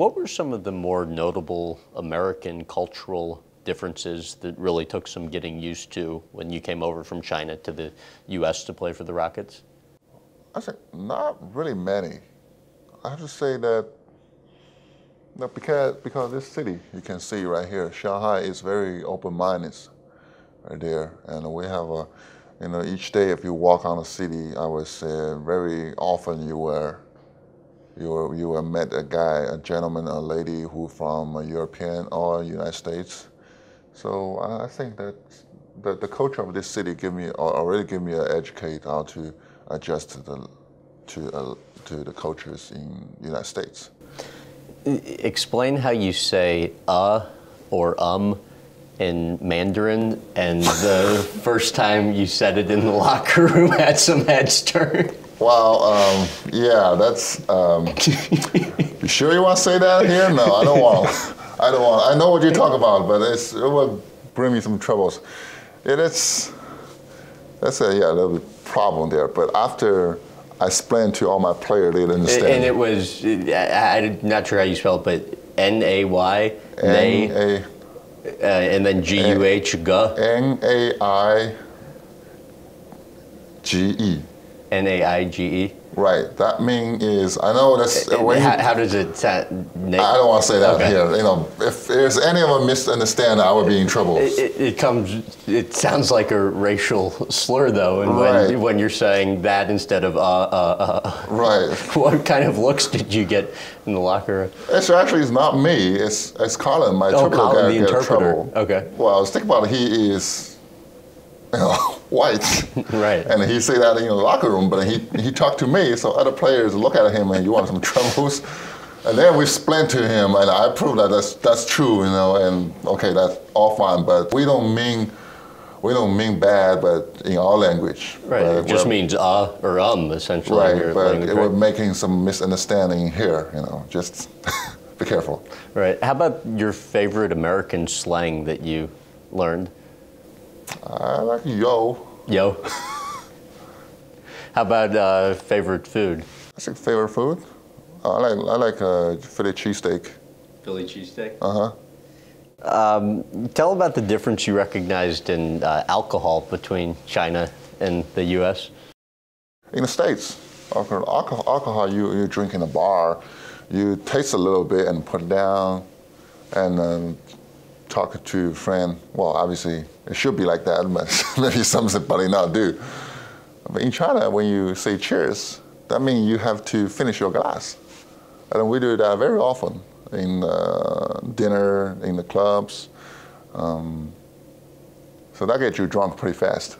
What were some of the more notable American cultural differences that really took some getting used to when you came over from China to the U.S. to play for the Rockets? I said, not really many. I have to say that, that because because this city you can see right here, Shanghai is very open-minded, right there, and we have a, you know, each day if you walk on the city, I would say very often you were, you were you will met a guy, a gentleman, a lady who from a European or United States. So I think that the, the culture of this city give me already give me an educate how to adjust to the to uh, to the cultures in United States. Explain how you say uh or um in Mandarin, and the first time you said it in the locker room had some heads turn. Well, um, yeah, that's. Um, you sure you want to say that here? No, I don't want. I don't want. I know what you talk about, but it's, it will bring me some troubles. It is. That's a yeah, a little problem there. But after I explained to all my players, they didn't understand. And it was. I, I'm not sure how you spell it, but N A Y. N A. Uh, and then G U H G. N A I G E. N A I G E. Right. That mean is I know that's Uh, how, how does it sound? I don't want to say that Okay. here. You know, if there's any of them misunderstand, I would be in trouble. It, it, it comes. It sounds like a racial slur, though, and Right. when when you're saying that instead of uh uh uh. right. What kind of looks did you get in the locker room? It's actually it's not me. It's it's Colin, my Oh, interpreter. Colin, the interpreter. Okay. Well, think about it. He is, you know, white. Right. And he say that in the locker room, but he he talked to me, so other players look at him and you want some troubles. And then we explained to him, and I proved that that's that's true, you know. And okay, that's all fine, but we don't mean we don't mean bad, but in our language. Right. It just we're- means uh or um essentially. right. But language, right? was making some misunderstanding here, you know. Just be careful. Right. How about your favorite American slang that you learned? I like yo. Yo. How about uh, favorite food? That's your favorite food? Uh, I like I like uh, Philly cheesesteak. Philly cheesesteak. Uh huh. Um, tell about the difference you recognized in uh, alcohol between China and the U.S. In the states, alcohol, alcohol, alcohol you you drink in a bar, you taste a little bit and put it down, and um, talk to a friend. Well, obviously it should be like that, but maybe some somebody not do. But in China, when you say cheers, that means you have to finish your glass, and we do that very often in uh, dinner, in the clubs. Um, so that gets you drunk pretty fast.